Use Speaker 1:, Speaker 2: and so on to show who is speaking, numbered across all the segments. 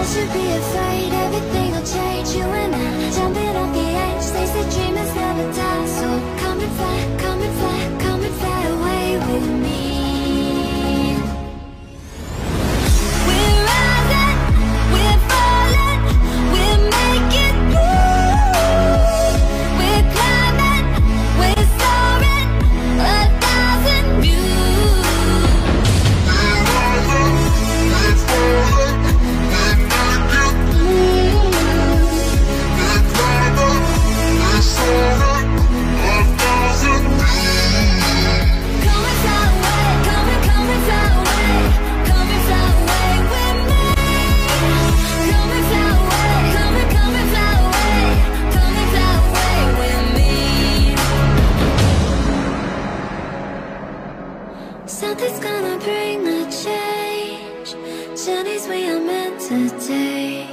Speaker 1: You be afraid, everything will change. You and I, jumping off the edge. They say dreamers never die, so come and fly, come and fly, come and fly away with me. Something's gonna bring the change. Journeys we are meant to take.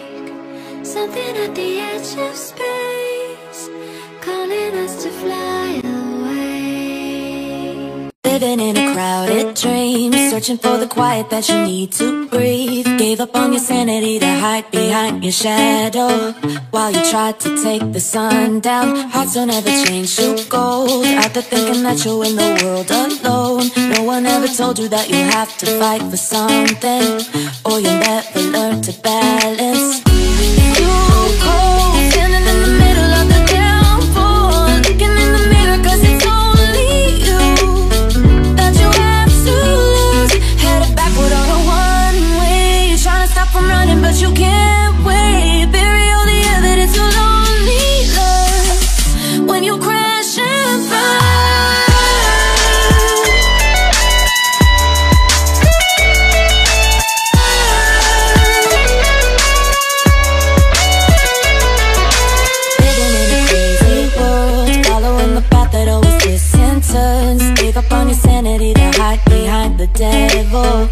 Speaker 1: Something at the edge of space, calling us to fly away.
Speaker 2: Living in a crowded dream, searching for the quiet that you need to breathe. Gave up on your sanity to hide behind your shadow. While you tried to take the sun down, hearts don't ever change to gold. There thinking that you're in the world alone. One ever told you that you have to fight for something, or you'll never learn to balance. Gave up on your sanity to hide behind the devil.